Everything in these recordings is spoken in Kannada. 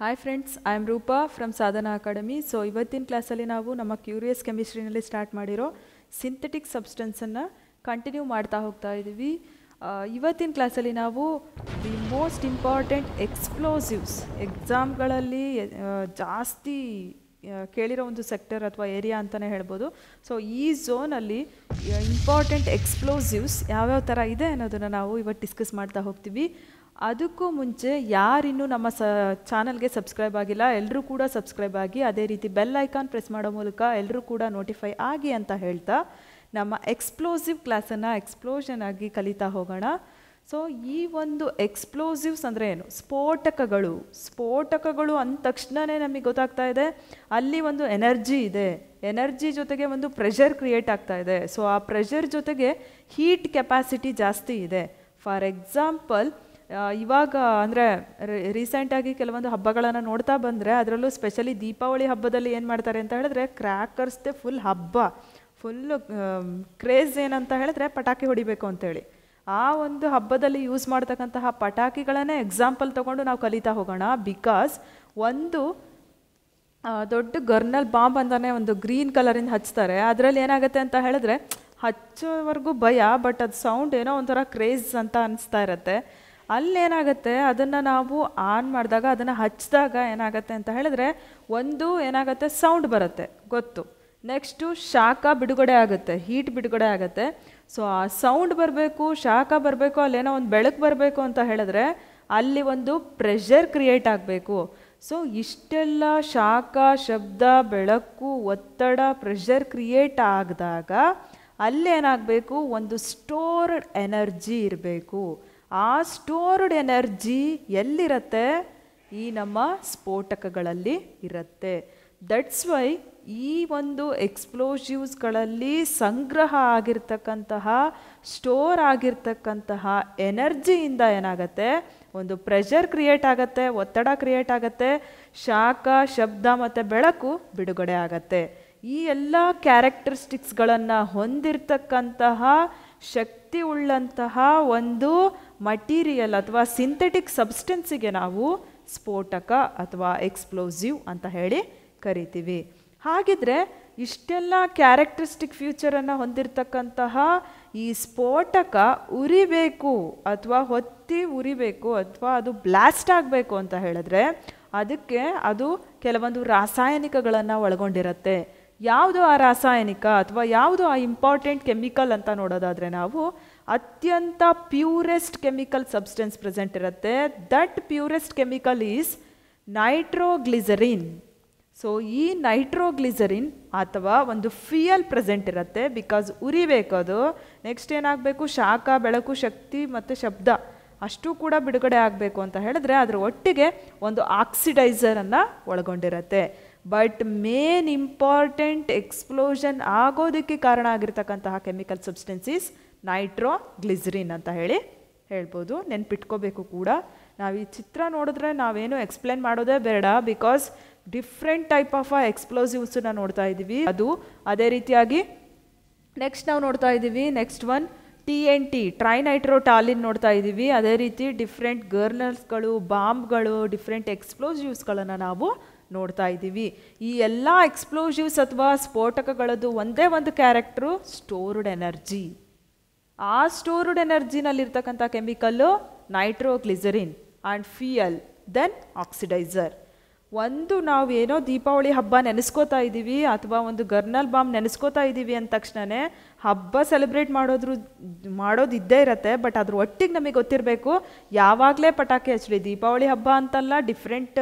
Hi friends I am Roopa from Sadhana academy so ಇವತ್ತಿನ ಕ್ಲಾಸಲ್ಲಿ ನಾವು ನಮ್ಮ ಕ್ಯೂರಿಯಸ್ ಕೆಮಿಸ್ಟ್ರಿನಲ್ಲಿ ಸ್ಟಾರ್ಟ್ ಮಾಡಿರೋ ಸಿಂಥೆಟಿಕ್ ಸಬ್ಸ್ಟೆನ್ಸನ್ನು ಕಂಟಿನ್ಯೂ ಮಾಡ್ತಾ ಹೋಗ್ತಾ ಇದ್ದೀವಿ ಇವತ್ತಿನ ಕ್ಲಾಸಲ್ಲಿ ನಾವು ದಿ ಮೋಸ್ಟ್ ಇಂಪಾರ್ಟೆಂಟ್ ಎಕ್ಸ್ಪ್ಲೋಸಿವ್ಸ್ ಎಕ್ಸಾಮ್ಗಳಲ್ಲಿ ಜಾಸ್ತಿ ಕೇಳಿರೋ ಒಂದು ಸೆಕ್ಟರ್ ಅಥವಾ ಏರಿಯಾ ಅಂತಲೇ ಹೇಳ್ಬೋದು. ಸೊ ಈ ಝೋನಲ್ಲಿ ಇಂಪಾರ್ಟೆಂಟ್ ಎಕ್ಸ್ಪ್ಲೋಸಿವ್ಸ್ ಯಾವ್ಯಾವ ಥರ ಇದೆ ಅನ್ನೋದನ್ನು ನಾವು ಇವತ್ತು ಡಿಸ್ಕಸ್ ಮಾಡ್ತಾ ಹೋಗ್ತೀವಿ. ಅದಕ್ಕೂ ಮುಂಚೆ ಯಾರಿನ್ನೂ ನಮ್ಮ ಸ, ಚಾನಲ್ಗೆ ಸಬ್ಸ್ಕ್ರೈಬ್ ಆಗಿಲ್ಲ ಎಲ್ಲರೂ ಕೂಡ ಸಬ್ಸ್ಕ್ರೈಬ್ ಆಗಿ, ಅದೇ ರೀತಿ ಬೆಲ್ ಐಕಾನ್ ಪ್ರೆಸ್ ಮಾಡೋ ಮೂಲಕ ಎಲ್ಲರೂ ಕೂಡ ನೋಟಿಫೈ ಆಗಿ ಅಂತ ಹೇಳ್ತಾ ನಮ್ಮ ಎಕ್ಸ್ಪ್ಲೋಸಿವ್ ಕ್ಲಾಸನ್ನು ಎಕ್ಸ್ಪ್ಲೋಷನ್ ಆಗಿ ಕಲಿತಾ ಹೋಗೋಣ. ಸೊ, ಈ ಒಂದು ಎಕ್ಸ್ಪ್ಲೋಸಿವ್ಸ್ ಅಂದರೆ ಏನು? ಸ್ಫೋಟಕಗಳು. ಸ್ಫೋಟಕಗಳು ಅಂದ ತಕ್ಷಣವೇ ನಮಗೆ ಗೊತ್ತಾಗ್ತಾ ಇದೆ, ಅಲ್ಲಿ ಒಂದು ಎನರ್ಜಿ ಇದೆ. ಎನರ್ಜಿ ಜೊತೆಗೆ ಒಂದು ಪ್ರೆಷರ್ ಕ್ರಿಯೇಟ್ ಆಗ್ತಾ ಇದೆ. ಸೊ, ಆ ಪ್ರೆಷರ್ ಜೊತೆಗೆ ಹೀಟ್ ಕೆಪಾಸಿಟಿ ಜಾಸ್ತಿ ಇದೆ. ಫಾರ್ ಎಕ್ಸಾಂಪಲ್ ಇವಾಗ ಅಂದರೆ ರೀಸೆಂಟಾಗಿ ಕೆಲವೊಂದು ಹಬ್ಬಗಳನ್ನು ನೋಡ್ತಾ ಬಂದರೆ ಅದರಲ್ಲೂ ಸ್ಪೆಷಲಿ ದೀಪಾವಳಿ ಹಬ್ಬದಲ್ಲಿ ಏನು ಮಾಡ್ತಾರೆ ಅಂತ ಹೇಳಿದ್ರೆ ಕ್ರ್ಯಾಕರ್ಸ್ದೇ ಫುಲ್ ಹಬ್ಬ. ಫುಲ್ಲು ಕ್ರೇಜ್ ಏನಂತ ಹೇಳಿದ್ರೆ ಪಟಾಕಿ ಹೊಡಿಬೇಕು ಅಂತೇಳಿ. ಆ ಒಂದು ಹಬ್ಬದಲ್ಲಿ ಯೂಸ್ ಮಾಡ್ತಕ್ಕಂತಹ ಪಟಾಕಿಗಳನ್ನೇ ಎಕ್ಸಾಂಪಲ್ ತಗೊಂಡು ನಾವು ಕಲಿತಾ ಹೋಗೋಣ. ಬಿಕಾಸ್ ಒಂದು ದೊಡ್ಡ ಗರ್ನಲ್ ಬಾಂಬ್ ಅಂತಾನೆ ಒಂದು ಗ್ರೀನ್ ಕಲರಿಂದ ಹಚ್ತಾರೆ. ಅದರಲ್ಲಿ ಏನಾಗುತ್ತೆ ಅಂತ ಹೇಳಿದ್ರೆ ಹಚ್ಚೋವರೆಗೂ ಭಯ ಬಟ್ ಅದು ಸೌಂಡ್ ಏನೋ ಒಂಥರ ಕ್ರೇಜ್ ಅಂತ ಅನಿಸ್ತಾ ಇರುತ್ತೆ. ಅಲ್ಲೇನಾಗುತ್ತೆ? ಅದನ್ನು ನಾವು ಆನ್ ಮಾಡಿದಾಗ, ಅದನ್ನು ಹಚ್ಚಿದಾಗ ಏನಾಗುತ್ತೆ ಅಂತ ಹೇಳಿದ್ರೆ, ಒಂದು ಏನಾಗುತ್ತೆ? ಸೌಂಡ್ ಬರುತ್ತೆ, ಗೊತ್ತು. ನೆಕ್ಸ್ಟು ಶಾಖ ಬಿಡುಗಡೆ ಆಗುತ್ತೆ ಹೀಟ್ ಬಿಡುಗಡೆ ಆಗುತ್ತೆ. ಸೊ ಆ ಸೌಂಡ್ ಬರಬೇಕು, ಶಾಖ ಬರಬೇಕು, ಅಲ್ಲೇನೋ ಒಂದು ಬೆಳಕು ಬರಬೇಕು ಅಂತ ಹೇಳಿದ್ರೆ, ಅಲ್ಲಿ ಒಂದು ಪ್ರೆಷರ್ ಕ್ರಿಯೇಟ್ ಆಗಬೇಕು. ಸೊ ಇಷ್ಟೆಲ್ಲ ಶಾಖ, ಶಬ್ದ, ಬೆಳಕು, ಒತ್ತಡ ಪ್ರೆಷರ್ ಕ್ರಿಯೇಟ್ ಆಗಿದಾಗ, ಅಲ್ಲೇನಾಗಬೇಕು? ಒಂದು ಸ್ಟೋರ್ಡ್ ಎನರ್ಜಿ ಇರಬೇಕು. ಆ ಸ್ಟೋರ್ಡ್ ಎನರ್ಜಿ ಎಲ್ಲಿರತ್ತೆ? ಈ ನಮ್ಮ ಸ್ಫೋಟಕಗಳಲ್ಲಿ ಇರುತ್ತೆ. ದಟ್ಸ್ ವೈ ಈ ಒಂದು ಎಕ್ಸ್ಪ್ಲೋಸಿವ್ಸ್ಗಳಲ್ಲಿ ಸಂಗ್ರಹ ಆಗಿರ್ತಕ್ಕಂತಹ ಸ್ಟೋರ್ ಆಗಿರ್ತಕ್ಕಂತಹ ಎನರ್ಜಿಯಿಂದ ಏನಾಗುತ್ತೆ? ಒಂದು ಪ್ರೆಷರ್ ಕ್ರಿಯೇಟ್ ಆಗುತ್ತೆ, ಒತ್ತಡ ಕ್ರಿಯೇಟ್ ಆಗುತ್ತೆ, ಶಾಖ, ಶಬ್ದ ಮತ್ತು ಬೆಳಕು ಬಿಡುಗಡೆ ಆಗತ್ತೆ. ಈ ಎಲ್ಲ ಕ್ಯಾರೆಕ್ಟರಿಸ್ಟಿಕ್ಸ್ಗಳನ್ನು ಹೊಂದಿರತಕ್ಕಂತಹ ಶಕ್ತಿ ಉಳ್ಳಂತಹ ಒಂದು ಮಟೀರಿಯಲ್ ಅಥವಾ ಸಿಂಥೆಟಿಕ್ ಸಬ್ಸ್ಟೆನ್ಸಿಗೆ ನಾವು ಸ್ಫೋಟಕ ಅಥವಾ ಎಕ್ಸ್ಪ್ಲೋಸಿವ್ ಅಂತ ಹೇಳಿ ಕರಿತೀವಿ. ಹಾಗಿದ್ರೆ ಇಷ್ಟೆಲ್ಲ ಕ್ಯಾರೆಕ್ಟರಿಸ್ಟಿಕ್ ಫ್ಯೂಚರನ್ನು ಹೊಂದಿರತಕ್ಕಂತಹ ಈ ಸ್ಫೋಟಕ ಉರಿಬೇಕು ಅಥವಾ ಹೊತ್ತಿ ಉರಿಬೇಕು ಅಥವಾ ಅದು ಬ್ಲಾಸ್ಟ್ ಆಗಬೇಕು ಅಂತ ಹೇಳಿದ್ರೆ ಅದಕ್ಕೆ ಅದು ಕೆಲವೊಂದು ರಾಸಾಯನಿಕಗಳನ್ನು ಒಳಗೊಂಡಿರುತ್ತೆ. ಯಾವುದು ಆ ರಾಸಾಯನಿಕ ಅಥವಾ ಯಾವುದು ಆ ಇಂಪಾರ್ಟೆಂಟ್ ಕೆಮಿಕಲ್ ಅಂತ ನೋಡೋದಾದರೆ ನಾವು ಅತ್ಯಂತ ಪ್ಯೂರೆಸ್ಟ್ ಕೆಮಿಕಲ್ ಸಬ್ಸ್ಟೆನ್ಸ್ ಪ್ರೆಸೆಂಟ್ ಇರುತ್ತೆ. That purest chemical is nitroglycerin so ಈ ನೈಟ್ರೋಗ್ಲಿಸರಿನ್ ಅಥವಾ ಒಂದು ಫಿಯಲ್ ಪ್ರೆಸೆಂಟ್ ಇರುತ್ತೆ ಬಿಕಾಸ್ ಉರಿಬೇಕದು ನೆಕ್ಸ್ಟ್ ಏನಾಗಬೇಕು? ಶಾಖ, ಬೆಳಕು, ಶಕ್ತಿ ಮತ್ತು ಶಬ್ದ ಅಷ್ಟು ಕೂಡ ಬಿಡುಗಡೆ ಆಗಬೇಕು ಅಂತ ಹೇಳಿದ್ರೆ ಅದರ ಒಟ್ಟಿಗೆ ಒಂದು ಆಕ್ಸಿಡೈಸರನ್ನು ಒಳಗೊಂಡಿರುತ್ತೆ. ಬಟ್ ಮೇನ್ ಇಂಪಾರ್ಟೆಂಟ್ ಎಕ್ಸ್ಪ್ಲೋಷನ್ ಆಗೋದಕ್ಕೆ ಕಾರಣ ಆಗಿರ್ತಕ್ಕಂತಹ ಕೆಮಿಕಲ್ ಸಬ್ಸ್ಟೆನ್ಸೀಸ್ ನೈಟ್ರೋಗ್ಲಿಸರಿನ್ ಅಂತ ಹೇಳಿ ಹೇಳ್ಬೋದು. ನೆನ್ಪಿಟ್ಕೋಬೇಕು ಕೂಡ. ನಾವು ಈ ಚಿತ್ರ ನೋಡಿದ್ರೆ ನಾವೇನು ಎಕ್ಸ್ಪ್ಲೇನ್ ಮಾಡೋದೇ ಬೇಡ ಬಿಕಾಸ್ ಡಿಫ್ರೆಂಟ್ ಟೈಪ್ ಆಫ್ ಎಕ್ಸ್ಪ್ಲೋಸಿವ್ಸನ್ನ ನೋಡ್ತಾ ಇದ್ದೀವಿ. ಅದು ಅದೇ ರೀತಿಯಾಗಿ ನೆಕ್ಸ್ಟ್ ನಾವು ನೋಡ್ತಾ ಇದ್ದೀವಿ. Next one T N T trinitrotoluene ನೋಡ್ತಾ ಇದ್ದೀವಿ. ಅದೇ ರೀತಿ ಡಿಫ್ರೆಂಟ್ ಗರ್ನರ್ಸ್ಗಳು ಬಾಂಬ್ಗಳು ಡಿಫ್ರೆಂಟ್ ಎಕ್ಸ್ಪ್ಲೋಸಿವ್ಸ್ಗಳನ್ನು ನಾವು ನೋಡ್ತಾ ಇದ್ದೀವಿ. ಈ ಎಲ್ಲ ಎಕ್ಸ್ಪ್ಲೋಸಿವ್ಸ್ ಅಥವಾ ಸ್ಫೋಟಕಗಳದ್ದು ಒಂದೇ ಒಂದು ಕ್ಯಾರೆಕ್ಟ್ರು ಸ್ಟೋರ್ಡ್ ಎನರ್ಜಿ ಆ stored ಎನರ್ಜಿನಲ್ಲಿರ್ತಕ್ಕಂಥ chemical nitroglycerin and fuel then oxidiser ಒಂದು ನಾವು ಏನೋ ದೀಪಾವಳಿ ಹಬ್ಬ ನೆನೆಸ್ಕೋತಾ ಇದ್ದೀವಿ ಅಥವಾ ಒಂದು ಗರ್ನಲ್ ಬಾಂಬ್ ನೆನೆಸ್ಕೋತಾ ಇದ್ದೀವಿ ಅಂದ ತಕ್ಷಣವೇ ಹಬ್ಬ ಸೆಲೆಬ್ರೇಟ್ ಮಾಡೋದ್ರು ಮಾಡೋದು ಇದ್ದೇ ಇರತ್ತೆ ಬಟ್ ಅದ್ರ ಒಟ್ಟಿಗೆ ನಮಗೆ ಗೊತ್ತಿರಬೇಕು ಯಾವಾಗಲೇ ಪಟಾಕಿ ಹಚ್ಚಲಿ ದೀಪಾವಳಿ ಹಬ್ಬ ಅಂತಲ್ಲ ಡಿಫ್ರೆಂಟ್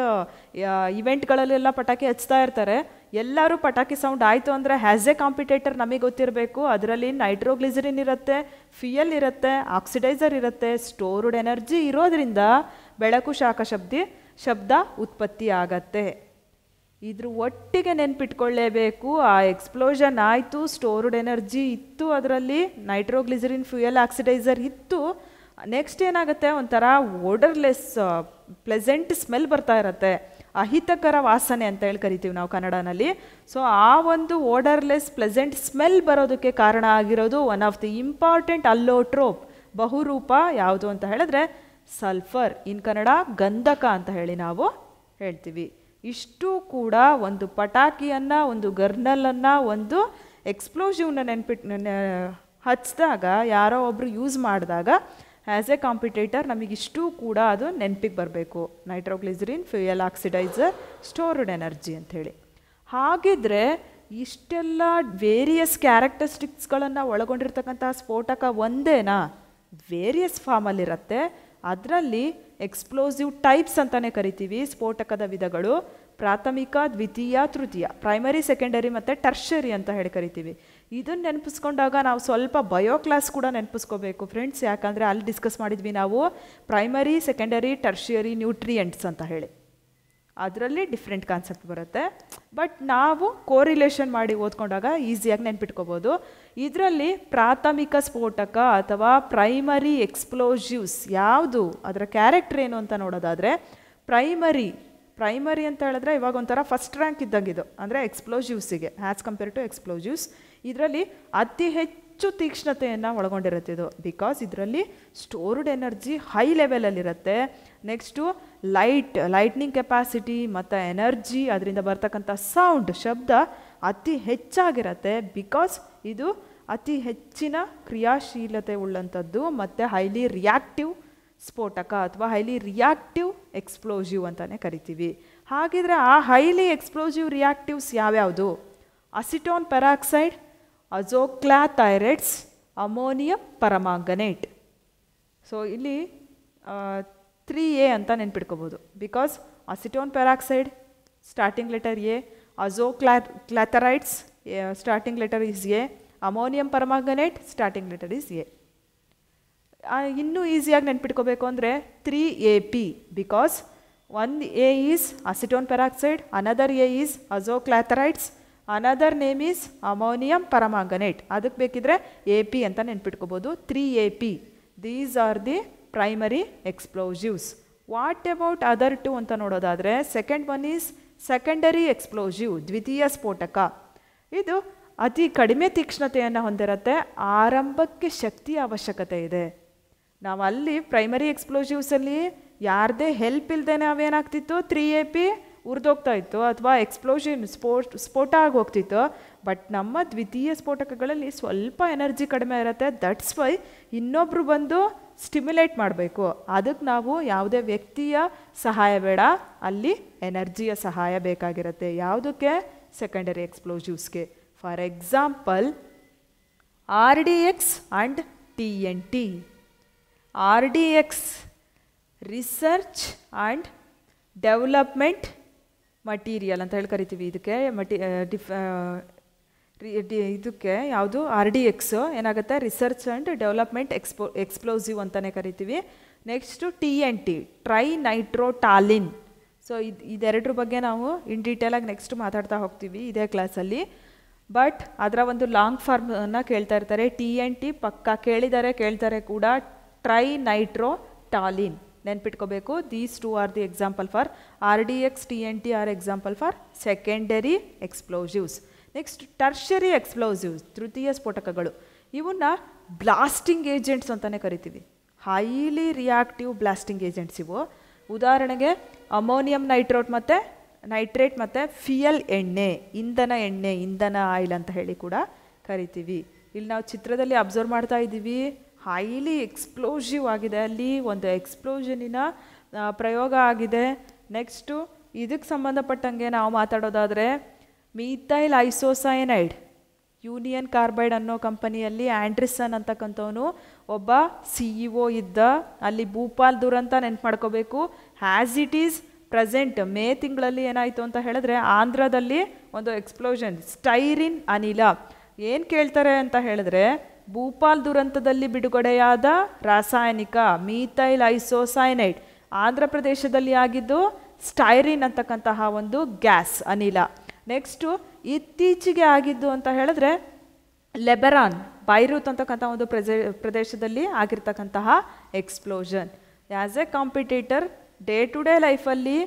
ಇವೆಂಟ್ಗಳಲ್ಲೆಲ್ಲ ಪಟಾಕಿ ಹಚ್ತಾ ಇರ್ತಾರೆ. ಎಲ್ಲರೂ ಪಟಾಕಿ ಸೌಂಡ್ ಆಯಿತು ಅಂದರೆ ಹ್ಯಾಸ್ ಎ ಕಾಂಪಿಟೇಟರ್ ನಮಗೆ ಗೊತ್ತಿರಬೇಕು. ಅದರಲ್ಲಿ ನೈಟ್ರೋಗ್ಲಿಸರಿನ್ ಇರುತ್ತೆ ಫಿಯಲ್ ಇರುತ್ತೆ ಆಕ್ಸಿಡೈಸರ್ ಇರುತ್ತೆ ಸ್ಟೋರ್ಡ್ ಎನರ್ಜಿ ಇರೋದ್ರಿಂದ ಬೆಳಕು ಶಾಖ ಶಬ್ದಿ ಶಬ್ದ ಉತ್ಪತ್ತಿ ಆಗತ್ತೆ ಇದ್ರ ಒಟ್ಟಿಗೆ ನೆನ್ಪಿಟ್ಕೊಳ್ಳೇಬೇಕು. ಆ ಎಕ್ಸ್ಪ್ಲೋಷನ್ ಆಯಿತು, ಸ್ಟೋರ್ಡ್ ಎನರ್ಜಿ ಇತ್ತು ಅದರಲ್ಲಿ, ನೈಟ್ರೋಗ್ಲಿಸರಿನ್, ಫ್ಯೂಯಲ್ ಆಕ್ಸಿಡೈಸರ್ ಇತ್ತು. ನೆಕ್ಸ್ಟ್ ಏನಾಗುತ್ತೆ? ಒಂಥರ ಓಡರ್ಲೆಸ್ ಪ್ಲೆಸೆಂಟ್ ಸ್ಮೆಲ್ ಬರ್ತಾ ಇರತ್ತೆ. ಅಹಿತಕರ ವಾಸನೆ ಅಂತ ಹೇಳಿ ಕರಿತೀವಿ ನಾವು ಕನ್ನಡನಲ್ಲಿ. ಸೊ, ಆ ಒಂದು ಓಡರ್ಲೆಸ್ ಪ್ಲೆಸೆಂಟ್ ಸ್ಮೆಲ್ ಬರೋದಕ್ಕೆ ಕಾರಣ ಆಗಿರೋದು one of the important allotrope, ಬಹುರೂಪ ಯಾವುದು ಅಂತ ಹೇಳಿದ್ರೆ ಸಲ್ಫರ್ ಇನ್ ಕನ್ನಡ ಗಂಧಕ ಅಂತ ಹೇಳಿ ನಾವು ಹೇಳ್ತೀವಿ. ಇಷ್ಟು ಕೂಡ ಒಂದು ಪಟಾಕಿಯನ್ನು, ಒಂದು ಗರ್ನಲನ್ನು, ಒಂದು ಎಕ್ಸ್ಪ್ಲೋಸಿವ್ನ ನೆನ್ಪಿಟ್ ಹಚ್ಚಿದಾಗ ಯಾರೋ ಒಬ್ಬರು ಯೂಸ್ ಮಾಡಿದಾಗ ಆ್ಯಸ್ ಎ ಕಾಂಪಿಟೇಟರ್ ನಮಗಿಷ್ಟು ಕೂಡ ಅದು ನೆನಪಿಗೆ ಬರಬೇಕು. Nitroglycerin fuel oxidiser stored energy ಅಂಥೇಳಿ ಹಾಗಿದ್ರೆ ಇಷ್ಟೆಲ್ಲ ವೇರಿಯಸ್ ಕ್ಯಾರೆಕ್ಟರಿಸ್ಟಿಕ್ಸ್ಗಳನ್ನು ಒಳಗೊಂಡಿರ್ತಕ್ಕಂಥ ಸ್ಫೋಟಕ ಒಂದೇನಾ? ವೇರಿಯಸ್ ಫಾರ್ಮಲ್ಲಿರುತ್ತೆ ಅದರಲ್ಲಿ ಎಕ್ಸ್ಪ್ಲೋಸಿವ್ ಟೈಪ್ಸ್ ಅಂತಲೇ ಕರಿತೀವಿ, ಸ್ಫೋಟಕದ ವಿಧಗಳು, ಪ್ರಾಥಮಿಕ, ದ್ವಿತೀಯ, ತೃತೀಯ ಪ್ರೈಮರಿ ಸೆಕೆಂಡರಿ ಮತ್ತು ಟರ್ಷರಿ ಅಂತ ಹೇಳಿ ಕರಿತೀವಿ. ಇದನ್ನು ನೆನಪಿಸ್ಕೊಂಡಾಗ ನಾವು ಸ್ವಲ್ಪ ಬಯೋ ಕ್ಲಾಸ್ ಕೂಡ ನೆನಪಿಸ್ಕೋಬೇಕು ಫ್ರೆಂಡ್ಸ್ ಯಾಕಂದರೆ ಅಲ್ಲಿ ಡಿಸ್ಕಸ್ ಮಾಡಿದ್ವಿ ನಾವು ಪ್ರೈಮರಿ ಸೆಕೆಂಡರಿ ಟರ್ಷಿಯರಿ ನ್ಯೂಟ್ರಿಯೆಂಟ್ಸ್ ಅಂತ ಹೇಳಿ. ಅದರಲ್ಲಿ ಡಿಫ್ರೆಂಟ್ ಕಾನ್ಸೆಪ್ಟ್ ಬರುತ್ತೆ. ಬಟ್ ನಾವು ಕೋರಿಲೇಷನ್ ಮಾಡಿ ಓದ್ಕೊಂಡಾಗ ಈಸಿಯಾಗಿ ನೆನ್ಪಿಟ್ಕೋಬೋದು. ಇದರಲ್ಲಿ ಪ್ರಾಥಮಿಕ ಸ್ಫೋಟಕ ಅಥವಾ ಪ್ರೈಮರಿ ಎಕ್ಸ್ಪ್ಲೋಸಿವ್ಸ್ ಯಾವುದು, ಅದರ ಕ್ಯಾರೆಕ್ಟರ್ ಏನು ಅಂತ ನೋಡೋದಾದರೆ ಪ್ರೈಮರಿ ಪ್ರೈಮರಿ ಅಂತ ಹೇಳಿದ್ರೆ ಇವಾಗ ಒಂಥರ ಫಸ್ಟ್ ರ್ಯಾಂಕ್ ಇದ್ದಂಗಿದು. ಅಂದರೆ ಎಕ್ಸ್ಪ್ಲೋಸಿವ್ಸಿಗೆ ಆ್ಯಸ್ ಕಂಪೇರ್ ಟು ಎಕ್ಸ್ಪ್ಲೋಸಿವ್ಸ್ ಇದರಲ್ಲಿ ಅತಿ ಹೆಚ್ಚು ತೀಕ್ಷ್ಣತೆಯನ್ನು ಒಳಗೊಂಡಿರುತ್ತೆ ಇದು. ಬಿಕಾಸ್ ಇದರಲ್ಲಿ ಸ್ಟೋರ್ಡ್ ಎನರ್ಜಿ ಹೈ ಲೆವೆಲಲ್ಲಿರುತ್ತೆ ನೆಕ್ಸ್ಟು ಲೈಟ್ ಲೈಟ್ನಿಂಗ್ ಕೆಪಾಸಿಟಿ ಮತ್ತು ಎನರ್ಜಿ ಅದರಿಂದ ಬರ್ತಕ್ಕಂಥ ಸೌಂಡ್ ಶಬ್ದ ಅತಿ ಹೆಚ್ಚಾಗಿರುತ್ತೆ. ಬಿಕಾಸ್ ಇದು ಅತಿ ಹೆಚ್ಚಿನ ಕ್ರಿಯಾಶೀಲತೆ ಉಳ್ಳಂಥದ್ದು ಮತ್ತು ಹೈಲಿ ರಿಯಾಕ್ಟಿವ್ ಸ್ಫೋಟಕ ಅಥವಾ ಹೈಲಿ ರಿಯಾಕ್ಟಿವ್ ಎಕ್ಸ್ಪ್ಲೋಸಿವ್ ಅಂತಲೇ ಕರಿತೀವಿ. ಹಾಗಿದ್ರೆ ಆ ಹೈಲಿ ಎಕ್ಸ್ಪ್ಲೋಸಿವ್ ರಿಯಾಕ್ಟಿವ್ಸ್ ಯಾವ್ಯಾವುದು? Acetone peroxide azoclathrates ammonium permanganate. So ಇಲ್ಲಿ ತ್ರೀ ಎ ಅಂತ ನೆನ್ಪಿಟ್ಕೋಬೋದು. Because acetone peroxide starting letter A ಅಜೋಕ್ಲಾ clathrates starting letter is A ammonium permanganate starting letter is A ಇನ್ನೂ ಈಸಿಯಾಗಿ ನೆನ್ಪಿಟ್ಕೋಬೇಕು ಅಂದರೆ three A P because one A is acetone peroxide another A is azoclathrates another name is ammonium permanganate ಅದಕ್ಕೆ ಬೇಕಿದ್ರೆ ಎ ಪಿ ಅಂತ ನೆನ್ಪಿಟ್ಕೋಬೋದು. Three A P these are the primary explosives what about other two ಅಂತ ನೋಡೋದಾದರೆ second one is secondary explosive ದ್ವಿತೀಯ ಸ್ಫೋಟಕ. ಇದು ಅತಿ ಕಡಿಮೆ ತೀಕ್ಷ್ಣತೆಯನ್ನು ಹೊಂದಿರುತ್ತೆ, ಆರಂಭಕ್ಕೆ ಶಕ್ತಿಯ ಅವಶ್ಯಕತೆ ಇದೆ. ನಾವು ಅಲ್ಲಿ ಪ್ರೈಮರಿ ಎಕ್ಸ್ಪ್ಲೋಸಿವ್ಸಲ್ಲಿ ಯಾರದೇ ಹೆಲ್ಪ್ ಇಲ್ಲದೆ ನಾವೇನಾಗ್ತಿತ್ತು ತ್ರೀ ಎ ಪಿ ಉರಿದೋಗ್ತಾ ಇತ್ತು ಅಥವಾ ಎಕ್ಸ್ಪ್ಲೋಷನ್ ಸ್ಫೋಟ್ ಸ್ಫೋಟ ಆಗಿ ಹೋಗ್ತಿತ್ತು ಬಟ್ ನಮ್ಮ ದ್ವಿತೀಯ ಸ್ಫೋಟಕಗಳಲ್ಲಿ ಸ್ವಲ್ಪ ಎನರ್ಜಿ ಕಡಿಮೆ ಇರುತ್ತೆ. ದಟ್ಸ್ ವೈ ಇನ್ನೊಬ್ಬರು ಬಂದು ಸ್ಟಿಮ್ಯುಲೇಟ್ ಮಾಡಬೇಕು. ಅದಕ್ಕೆ ನಾವು ಯಾವುದೇ ವ್ಯಕ್ತಿಯ ಸಹಾಯ ಬೇಡ. ಅಲ್ಲಿ ಎನರ್ಜಿಯ ಸಹಾಯ ಬೇಕಾಗಿರುತ್ತೆ. ಯಾವುದಕ್ಕೆ? Secondary ಎಕ್ಸ್ಪ್ಲೋಸಿವ್ಸ್ಗೆ for example R D X and T N T R D X research and development material ಅಂತ ಹೇಳಿ ಕರಿತೀವಿ. ಇದಕ್ಕೆ ಮಟಿ ಡಿಫ್ ಇದಕ್ಕೆ ಯಾವುದು? ಆರ್ ಡಿ ಎಕ್ಸ್ ಏನಾಗುತ್ತೆ? Research and development expo explosive ಅಂತಲೇ ಕರಿತೀವಿ. Next T N T trinitrotoluene so ಇದು, ಇದೆರಡರ ಬಗ್ಗೆ ನಾವು ಇನ್ ಡೀಟೇಲಾಗಿ ನೆಕ್ಸ್ಟ್ ಮಾತಾಡ್ತಾ ಹೋಗ್ತೀವಿ ಇದೇ ಕ್ಲಾಸಲ್ಲಿ ಬಟ್ ಅದರ ಒಂದು ಲಾಂಗ್ ಫಾರ್ಮನ್ನು ಕೇಳ್ತಾ ಇರ್ತಾರೆ. ಟಿ ಎನ್ ಟಿ ಪಕ್ಕ ಕೇಳಿದ್ದಾರೆ ಕೇಳ್ತಾರೆ ಕೂಡ trinitrotoluene ನೆನ್ಪಿಟ್ಕೋಬೇಕು. These two are the example for R D X T N T are example for secondary explosives next tertiary explosives ತೃತೀಯ ಸ್ಫೋಟಕಗಳು. ಇವನ್ನ ಬ್ಲಾಸ್ಟಿಂಗ್ ಏಜೆಂಟ್ಸ್ ಅಂತಲೇ ಕರಿತೀವಿ. ಹೈಲಿ ರಿಯಾಕ್ಟಿವ್ ಬ್ಲಾಸ್ಟಿಂಗ್ ಏಜೆಂಟ್ಸ್ ಇವು. ಉದಾಹರಣೆಗೆ ಅಮೋನಿಯಂ ನೈಟ್ರೋಟ್ ಮತ್ತು ನೈಟ್ರೇಟ್ ಮತ್ತು ಫಿಯಲ್ ಎಣ್ಣೆ, ಇಂಧನ ಎಣ್ಣೆ, ಇಂಧನ ಆಯಿಲ್ ಅಂತ ಹೇಳಿ ಕೂಡ ಕರಿತೀವಿ. ಇಲ್ಲಿ ನಾವು ಚಿತ್ರದಲ್ಲಿ ಅಬ್ಸರ್ವ್ ಮಾಡ್ತಾ ಇದ್ದೀವಿ. ಹೈಲಿ ಎಕ್ಸ್ಪ್ಲೋಸಿವ್ ಆಗಿದೆ. ಅಲ್ಲಿ ಒಂದು ಎಕ್ಸ್ಪ್ಲೋಷನಿನ ಪ್ರಯೋಗ ಆಗಿದೆ. ನೆಕ್ಸ್ಟು ಇದಕ್ಕೆ ಸಂಬಂಧಪಟ್ಟಂಗೆ ನಾವು ಮಾತಾಡೋದಾದರೆ ಮೀಥೈಲ್ ಐಸೋಸೈನೈಡ್ ಯೂನಿಯನ್ ಕಾರ್ಬೈಡ್ ಅನ್ನೋ ಕಂಪನಿಯಲ್ಲಿ ಆ್ಯಂಡ್ರಿಸನ್ ಅಂತಕ್ಕಂಥವನು ಒಬ್ಬ ಸಿ ಇ ಒ ಇದ್ದ, ಅಲ್ಲಿ ಭೂಪಾಲ್ ದುರಂತ ನೆನ್ಪು ಮಾಡ್ಕೋಬೇಕು. Has it is present May ತಿಂಗಳಲ್ಲಿ ಏನಾಯಿತು ಅಂತ ಹೇಳಿದ್ರೆ, ಆಂಧ್ರದಲ್ಲಿ ಒಂದು ಎಕ್ಸ್ಪ್ಲೋಷನ್ ಸ್ಟೈರಿನ್ ಅನಿಲ. ಏನು ಕೇಳ್ತಾರೆ ಅಂತ ಹೇಳಿದ್ರೆ ಭೂಪಾಲ್ ದುರಂತದಲ್ಲಿ ಬಿಡುಗಡೆಯಾದ ರಾಸಾಯನಿಕ ಮೀಥೈಲ್ ಐಸೋಸೈನೈಡ್ ಆಂಧ್ರ ಪ್ರದೇಶದಲ್ಲಿ ಆಗಿದ್ದು ಸ್ಟೈರಿನ್ ಅಂತಕ್ಕಂತಹ ಒಂದು ಗ್ಯಾಸ್ ಅನಿಲ. ನೆಕ್ಸ್ಟು ಇತ್ತೀಚೆಗೆ ಆಗಿದ್ದು ಅಂತ ಹೇಳಿದ್ರೆ ಲೆಬರಾನ್, ಬೈರೂತ್ ಅಂತಕ್ಕಂಥ ಒಂದು ಪ್ರಜೆ, ಪ್ರದೇಶದಲ್ಲಿ ಆಗಿರ್ತಕ್ಕಂತಹ explosion. As a competitor day to day ಲೈಫಲ್ಲಿ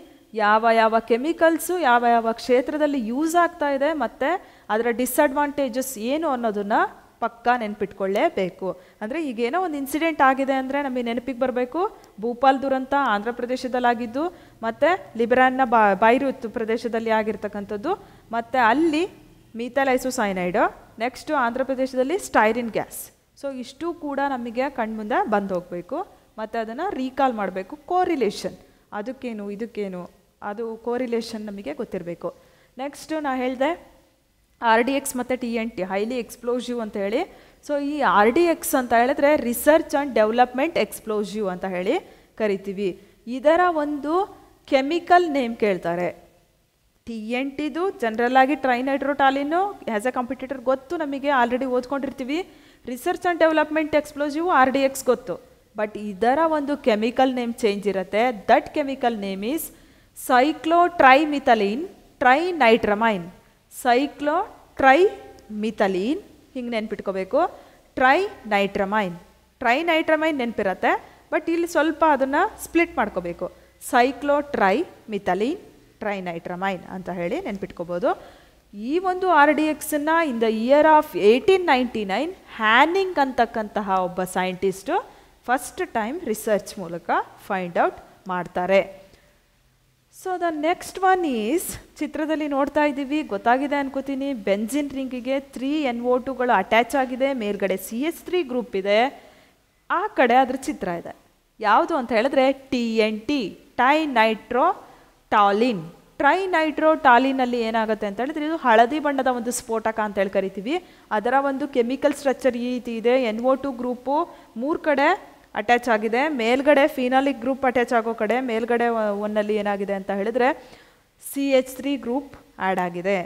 ಯಾವ ಯಾವ ಕೆಮಿಕಲ್ಸು, ಯಾವ ಯಾವ ಕ್ಷೇತ್ರದಲ್ಲಿ ಯೂಸ್ ಆಗ್ತಾ ಇದೆ ಮತ್ತು ಅದರ ಡಿಸ್ಅಡ್ವಾಂಟೇಜಸ್ ಏನು ಅನ್ನೋದನ್ನು ಪಕ್ಕಾ ನೆನ್ಪಿಟ್ಕೊಳ್ಳೇಬೇಕು. ಅಂದರೆ ಈಗೇನೋ ಒಂದು ಇನ್ಸಿಡೆಂಟ್ ಆಗಿದೆ ಅಂದರೆ ನಮಗೆ ನೆನಪಿಗೆ ಬರಬೇಕು. ಭೂಪಾಲ್ ದುರಂತ ಆಂಧ್ರ ಪ್ರದೇಶದಲ್ಲಾಗಿದ್ದು, ಮತ್ತು ಲಿಬ್ರಾನ್ನ ಬಾ, ಬೈರುತ್ ಪ್ರದೇಶದಲ್ಲಿ ಆಗಿರ್ತಕ್ಕಂಥದ್ದು, ಮತ್ತು ಅಲ್ಲಿ ಮೀಥಲೈಸೋಸೈನೈಡು, ನೆಕ್ಸ್ಟು ಆಂಧ್ರ ಪ್ರದೇಶದಲ್ಲಿ ಸ್ಟೈರಿನ್ ಗ್ಯಾಸ್. ಸೊ ಇಷ್ಟು ಕೂಡ ನಮಗೆ ಕಣ್ಮುಂದೆ ಬಂದು ಹೋಗಬೇಕು ಮತ್ತು ಅದನ್ನು ರೀಕಾಲ್ ಮಾಡಬೇಕು. ಕೋರಿಲೇಷನ್ ಅದಕ್ಕೇನು, ಇದಕ್ಕೇನು, ಅದು ಕೋರಿಲೇಷನ್ ನಮಗೆ ಗೊತ್ತಿರಬೇಕು. ನೆಕ್ಸ್ಟು ನಾ ಹೇಳಿದೆ ಆರ್ ಡಿ ಎಕ್ಸ್ ಮತ್ತು T N T highly explosive ಅಂತ ಹೇಳಿ. ಸೊ ಈ ಆರ್ ಡಿ ಎಕ್ಸ್ ಅಂತ ಹೇಳಿದ್ರೆ ರಿಸರ್ಚ್ ಆ್ಯಂಡ್ ಡೆವಲಪ್ಮೆಂಟ್ ಎಕ್ಸ್ಪ್ಲೋಸಿವ್ ಅಂತ ಹೇಳಿ ಕರಿತೀವಿ. ಇದರ ಒಂದು ಕೆಮಿಕಲ್ ನೇಮ್ ಕೇಳ್ತಾರೆ. ಟಿ ಎನ್ ಟಿದು ಜನರಲ್ ಆಗಿ ಟ್ರೈನೈಟ್ರೋಟಾಲಿನು ಆ್ಯಸ್ ಎ ಕಾಂಪಿಟೇಟರ್ ಗೊತ್ತು ನಮಗೆ already ಓದ್ಕೊಂಡಿರ್ತೀವಿ. Research and development explosive R D X ಗೊತ್ತು. ಬಟ್ ಇದರ ಒಂದು ಕೆಮಿಕಲ್ ನೇಮ್ ಚೇಂಜ್ ಇರುತ್ತೆ. That chemical name is cyclo trimethylene tri nitramine cyclo tri methylene ಹಿಂಗೆ ನೆನ್ಪಿಟ್ಕೋಬೇಕು. ಟ್ರೈ ನೈಟ್ರಮೈನ್ ಟ್ರೈ ನೈಟ್ರಮೈನ್ ನೆನಪಿರತ್ತೆ ಬಟ್ ಇಲ್ಲಿ ಸ್ವಲ್ಪ ಅದನ್ನು ಸ್ಪ್ಲಿಟ್ ಮಾಡ್ಕೋಬೇಕು. Cyclo tri methylene tri nitramine ಅಂತ ಹೇಳಿ ನೆನ್ಪಿಟ್ಕೋಬೋದು. ಈ ಒಂದು R D ಎಕ್ಸನ್ನು in the year of eighteen ninety nine Henning ಅಂತಕ್ಕಂತಹ ಒಬ್ಬ ಸೈಂಟಿಸ್ಟು ಫಸ್ಟ್ ಟೈಮ್ ರಿಸರ್ಚ್ ಮೂಲಕ ಫೈಂಡ್ ಔಟ್ ಮಾಡ್ತಾರೆ. So the next one is ಚಿತ್ರದಲ್ಲಿ ನೋಡ್ತಾ ಇದ್ದೀವಿ, ಗೊತ್ತಾಗಿದೆ ಅನ್ಕೋತೀನಿ. ಬೆಂಜಿನ್ ರಿಂಗಿಗೆ ತ್ರೀ ಎನ್ ಓ ಟುಗಳು ಅಟ್ಯಾಚ್ ಆಗಿದೆ, ಮೇಲ್ಗಡೆ ಸಿ ಎಸ್ ತ್ರೀ ಗ್ರೂಪ್ ಇದೆ. ಆ ಕಡೆ ಅದ್ರ ಚಿತ್ರ ಇದೆ. ಯಾವುದು ಅಂತ ಹೇಳಿದ್ರೆ T N T trinitrotoluene ಟ್ರೈ ನೈಟ್ರೋ ಟಾಲಿನಲ್ಲಿ ಏನಾಗುತ್ತೆ ಅಂತ ಹೇಳಿದ್ರೆ, ಇದು ಹಳದಿ ಬಣ್ಣದ ಒಂದು ಸ್ಫೋಟಕ ಅಂತ ಹೇಳಿ ಕರಿತೀವಿ. ಅದರ ಒಂದು ಕೆಮಿಕಲ್ ಸ್ಟ್ರಕ್ಚರ್ ಈ ರೀತಿ ಇದೆ. ಎನ್ ಓ ಟು ಗ್ರೂಪು ಮೂರು ಕಡೆ ಅಟ್ಯಾಚ್ ಆಗಿದೆ. ಮೇಲ್ಗಡೆ ಫಿನಾಲಿಕ್ ಗ್ರೂಪ್ ಅಟ್ಯಾಚ್ ಆಗೋ ಕಡೆ ಮೇಲ್ಗಡೆ ಒನ್ನಲ್ಲಿ ಏನಾಗಿದೆ ಅಂತ ಹೇಳಿದ್ರೆ C H three group add ಆಗಿದೆ.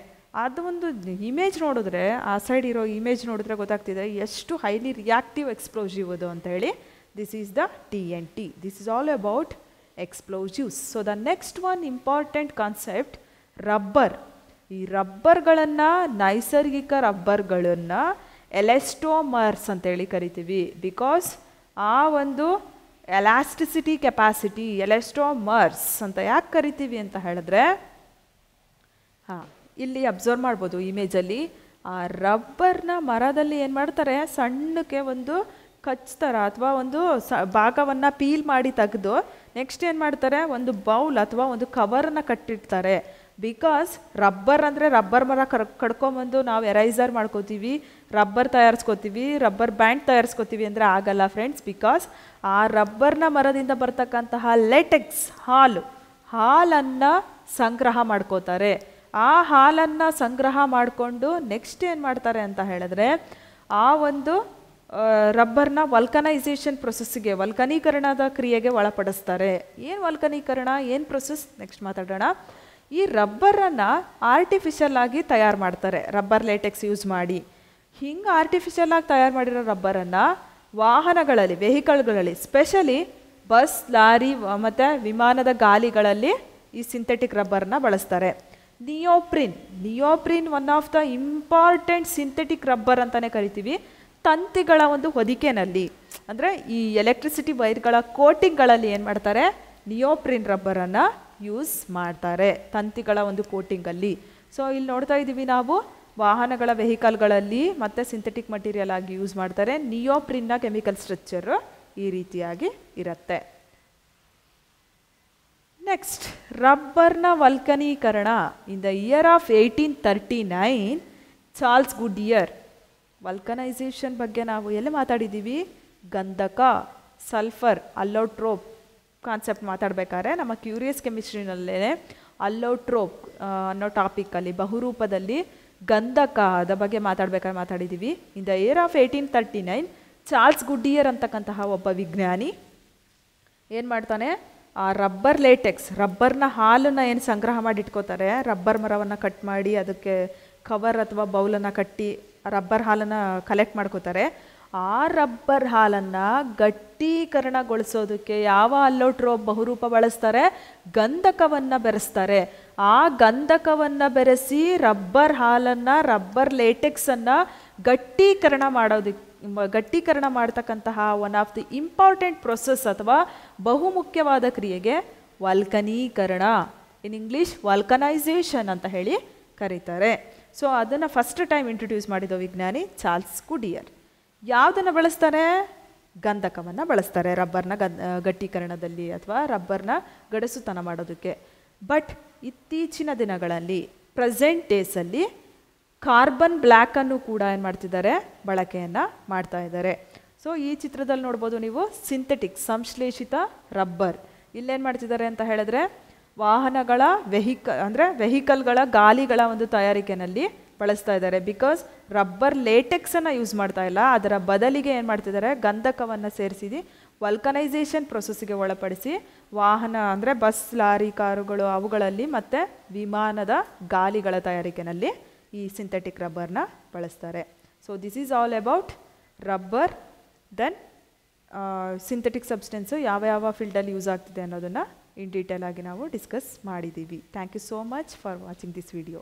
ಅದು ಒಂದು ಇಮೇಜ್ ನೋಡಿದ್ರೆ, ಆ ಸೈಡ್ ಇರೋ ಇಮೇಜ್ ನೋಡಿದ್ರೆ ಗೊತ್ತಾಗ್ತಿದೆ, ಎಷ್ಟು ಹೈಲಿ ರಿಯಾಕ್ಟಿವ್ ಎಕ್ಸ್ಪ್ಲೋಸಿವ್ ಅದು ಅಂತ ಹೇಳಿ. This is the T N T this is all about explosives so the next one important concept rubber ಈ ರಬ್ಬರ್ಗಳನ್ನು ನೈಸರ್ಗಿಕ ರಬ್ಬರ್ಗಳನ್ನು ಎಲೆಸ್ಟೋಮರ್ಸ್ ಅಂತೇಳಿ ಕರಿತೀವಿ. ಬಿಕಾಸ್ ಆ ಒಂದು ಎಲಾಸ್ಟಿಸಿಟಿ ಕೆಪಾಸಿಟಿ ಎಲೆಸ್ಟೋಮರ್ಸ್ ಅಂತ ಯಾಕೆ ಕರಿತೀವಿ ಅಂತ ಹೇಳಿದ್ರೆ, ಹಾಂ, ಇಲ್ಲಿ ಅಬ್ಸರ್ವ್ ಮಾಡ್ಬೋದು ಇಮೇಜಲ್ಲಿ ಆ ರಬ್ಬರ್ನ ಮರದಲ್ಲಿ ಏನು ಮಾಡ್ತಾರೆ, ಸಣ್ಣಕ್ಕೆ ಒಂದು ಕಚ್ತಾರ ಅಥವಾ ಒಂದು ಸ ಭಾಗವನ್ನು ಪೀಲ್ ಮಾಡಿ ತೆಗೆದು ನೆಕ್ಸ್ಟ್ ಏನು ಮಾಡ್ತಾರೆ, ಒಂದು ಬೌಲ್ ಅಥವಾ ಒಂದು ಕವರನ್ನು ಕಟ್ಟಿಡ್ತಾರೆ ಬಿಕಾಸ್ ರಬ್ಬರ್ ಅಂದರೆ ರಬ್ಬರ್ ಮರ ಕರ್, ಕಡ್ಕೊಂಬಂದು ನಾವು ಎರೈಸರ್ ಮಾಡ್ಕೋತೀವಿ ರಬ್ಬರ್ ತಯಾರಿಸ್ಕೋತೀವಿ ರಬ್ಬರ್ ಬ್ಯಾಂಡ್ ತಯಾರಿಸ್ಕೋತೀವಿ ಅಂದರೆ ಆಗಲ್ಲ ಫ್ರೆಂಡ್ಸ್ ಬಿಕಾಸ್ ಆ ರಬ್ಬರ್ನ ಮರದಿಂದ ಬರ್ತಕ್ಕಂತಹ ಲೆಟೆಕ್ಸ್ ಹಾಲು, ಹಾಲನ್ನು ಸಂಗ್ರಹ ಮಾಡ್ಕೋತಾರೆ. ಆ ಹಾಲನ್ನು ಸಂಗ್ರಹ ಮಾಡಿಕೊಂಡು ನೆಕ್ಸ್ಟ್ ಏನು ಮಾಡ್ತಾರೆ ಅಂತ ಹೇಳಿದ್ರೆ, ಆ ಒಂದು ರಬ್ಬರ್ನ ವಲ್ಕನೈಸೇಷನ್ ಪ್ರೊಸೆಸ್ಸಿಗೆ ವಲ್ಕನೀಕರಣದ ಕ್ರಿಯೆಗೆ ಒಳಪಡಿಸ್ತಾರೆ. ಏನು ವಲ್ಕನೀಕರಣ ಏನು ಪ್ರೊಸೆಸ್ ನೆಕ್ಸ್ಟ್ ಮಾತಾಡೋಣ. ಈ ರಬ್ಬರನ್ನು ಆರ್ಟಿಫಿಷಿಯಲ್ ಆಗಿ ತಯಾರು ಮಾಡ್ತಾರೆ. ರಬ್ಬರ್ ಲೇಟೆಕ್ಸ್ ಯೂಸ್ ಮಾಡಿ. ಹಿಂಗೆ ಆರ್ಟಿಫಿಷಿಯಲ್ ಆಗಿ ತಯಾರು ಮಾಡಿರೋ ರಬ್ಬರನ್ನು ವಾಹನಗಳಲ್ಲಿ ವೆಹಿಕಲ್ಗಳಲ್ಲಿ ಸ್ಪೆಷಲಿ ಬಸ್ ಲಾರಿ ಮತ್ತು ವಿಮಾನದ ಗಾಲಿಗಳಲ್ಲಿ ಈ ಸಿಂಥೆಟಿಕ್ ರಬ್ಬರನ್ನ ಬಳಸ್ತಾರೆ. Neoprene neoprene one of the important synthetic rubber ಅಂತಲೇ ಕರಿತೀವಿ. ತಂತಿಗಳ ಒಂದು ಹೊದಿಕೆನಲ್ಲಿ, ಅಂದರೆ ಈ ಎಲೆಕ್ಟ್ರಿಸಿಟಿ ವೈರ್ಗಳ ಕೋಟಿಂಗ್ಗಳಲ್ಲಿ ಏನು ಮಾಡ್ತಾರೆ? ನಿಯೋಪ್ರಿನ್ ರಬ್ಬರನ್ನು ಯೂಸ್ ಮಾಡ್ತಾರೆ ತಂತಿಗಳ ಒಂದು ಕೋಟಿಂಗಲ್ಲಿ ಸೊ ಇಲ್ಲಿ ನೋಡ್ತಾ ಇದ್ದೀವಿ ನಾವು ವಾಹನಗಳ ವೆಹಿಕಲ್ಗಳಲ್ಲಿ ಮತ್ತು ಸಿಂಥೆಟಿಕ್ ಮಟೀರಿಯಲ್ ಆಗಿ ಯೂಸ್ ಮಾಡ್ತಾರೆ. ನಿಯೋಪ್ರಿನ್ನ ಕೆಮಿಕಲ್ ಸ್ಟ್ರಕ್ಚರು ಈ ರೀತಿಯಾಗಿ ಇರುತ್ತೆ. ನೆಕ್ಸ್ಟ್ ರಬ್ಬರ್ನ ವಲ್ಕನೀಕರಣ. In the year of eighteen thirty nine Charles Goodyear vulcanization ಬಗ್ಗೆ ನಾವು ಎಲ್ಲಿ ಮಾತಾಡಿದ್ದೀವಿ? ಗಂಧಕ, ಸಲ್ಫರ್, ಅಲ್ಲೋಟ್ರೋಪ್ ಕಾನ್ಸೆಪ್ಟ್ ಮಾತಾಡಬೇಕಾದ್ರೆ ನಮ್ಮ ಕ್ಯೂರಿಯಸ್ ಕೆಮಿಸ್ಟ್ರಿನಲ್ಲೇ ಅಲ್ಲೋಟ್ರೋಪ್ ಅನ್ನೋ ಟಾಪಿಕಲ್ಲಿ ಬಹುರೂಪದಲ್ಲಿ ಗಂಧಕದ ಬಗ್ಗೆ ಮಾತಾಡ್ಬೇಕಾದ್ರೆ ಮಾತಾಡಿದ್ದೀವಿ in the year of eighteen thirty nine Charles Goodyear ಅಂತಕ್ಕಂತಹ ಒಬ್ಬ ವಿಜ್ಞಾನಿ ಏನು ಮಾಡ್ತಾನೆ? ಆ ರಬ್ಬರ್ ಲೇಟೆಕ್ಸ್ ರಬ್ಬರ್ನ ಹಾಲನ್ನು ಏನು ಸಂಗ್ರಹ ಮಾಡಿ ಇಟ್ಕೋತಾರೆ ರಬ್ಬರ್ ಮರವನ್ನು ಕಟ್ ಮಾಡಿ, ಅದಕ್ಕೆ ಕವರ್ ಅಥವಾ ಬೌಲನ್ನು ಕಟ್ಟಿ, ರಬ್ಬರ್ ಹಾಲನ್ನು ಕಲೆಕ್ಟ್ ಮಾಡ್ಕೋತಾರೆ. ಆ ರಬ್ಬರ್ ಹಾಲನ್ನು ಗಟ್ಟೀಕರಣಗೊಳಿಸೋದಕ್ಕೆ ಯಾವ ಅಲ್ಲೋಟ್ರೋ ಬಹುರೂಪ ಬಳಸ್ತಾರೆ? ಗಂಧಕವನ್ನು ಬೆರೆಸ್ತಾರೆ. ಆ ಗಂಧಕವನ್ನು ಬೆರೆಸಿ ರಬ್ಬರ್ ಹಾಲನ್ನು, ರಬ್ಬರ್ ಲೇಟೆಕ್ಸನ್ನು ಗಟ್ಟೀಕರಣ ಮಾಡೋದಕ್ಕೆ ಗಟ್ಟೀಕರಣ ಮಾಡ್ತಕ್ಕಂತಹ one of the important process ಅಥವಾ ಬಹುಮುಖ್ಯವಾದ ಕ್ರಿಯೆಗೆ ವಲ್ಕನೀಕರಣ. ಇನ್ ಇಂಗ್ಲೀಷ್ ವಲ್ಕನೈಸೇಷನ್ ಅಂತ ಹೇಳಿ ಕರೀತಾರೆ. ಸೊ ಅದನ್ನು ಫಸ್ಟ್ ಟೈಮ್ ಇಂಟ್ರೊಡ್ಯೂಸ್ ಮಾಡಿದ ವಿಜ್ಞಾನಿ ಚಾರ್ಲ್ಸ್ ಕುಡಿಯರ್. ಯಾವುದನ್ನು ಬಳಸ್ತಾರೆ? ಗಂಧಕವನ್ನು ಬಳಸ್ತಾರೆ. ರಬ್ಬರ್ನ ಗದ್ ಗಟ್ಟೀಕರಣದಲ್ಲಿ ಅಥವಾ ರಬ್ಬರ್ನ ಗಡಸುತನ ಮಾಡೋದಕ್ಕೆ. ಬಟ್ ಇತ್ತೀಚಿನ ದಿನಗಳಲ್ಲಿ, ಪ್ರೆಸೆಂಟ್ ಡೇಸಲ್ಲಿ ಕಾರ್ಬನ್ ಬ್ಲ್ಯಾಕನ್ನು ಕೂಡ ಏನು ಮಾಡ್ತಿದ್ದಾರೆ? ಬಳಕೆಯನ್ನು ಮಾಡ್ತಾ ಇದ್ದಾರೆ. ಸೊ, ಈ ಚಿತ್ರದಲ್ಲಿ ನೋಡ್ಬೋದು ನೀವು ಸಿಂಥೆಟಿಕ್, ಸಂಶ್ಲೇಷಿತ ರಬ್ಬರ್. ಇಲ್ಲೇನು ಮಾಡ್ತಿದ್ದಾರೆ ಅಂತ ಹೇಳಿದ್ರೆ, ವಾಹನಗಳ ವೆಹಿಕ, ಅಂದರೆ ವೆಹಿಕಲ್ಗಳ ಗಾಲಿಗಳ ಒಂದು ತಯಾರಿಕೆಯಲ್ಲಿ ಬಳಸ್ತಾ ಇದ್ದಾರೆ. ಬಿಕಾಸ್ ರಬ್ಬರ್ ಲೇಟೆಕ್ಸನ್ನು ಯೂಸ್ ಮಾಡ್ತಾ ಇಲ್ಲ. ಅದರ ಬದಲಿಗೆ ಏನು ಮಾಡ್ತಿದ್ದಾರೆ? ಗಂಧಕವನ್ನು ಸೇರಿಸಿದಿ ವಲ್ಕನೈಸೇಷನ್ ಪ್ರೊಸೆಸ್ಗೆ ಒಳಪಡಿಸಿ ವಾಹನ ಅಂದರೆ ಬಸ್ ಲಾರಿ, ಕಾರುಗಳು ಅವುಗಳಲ್ಲಿ ಮತ್ತು ವಿಮಾನದ ಗಾಲಿಗಳ ತಯಾರಿಕೆಯಲ್ಲಿ ಈ ಸಿಂಥೆಟಿಕ್ ರಬ್ಬರ್ನ ಬಳಸ್ತಾರೆ. So this is all about rubber then synthetic substance ಯಾವ ಯಾವ ಫೀಲ್ಡಲ್ಲಿ ಯೂಸ್ ಆಗ್ತಿದೆ ಅನ್ನೋದನ್ನು ಇನ್ ಡೀಟೇಲ್ ಆಗಿ ನಾವು ಡಿಸ್ಕಸ್ ಮಾಡಿದ್ದೀವಿ thank you so much for watching this video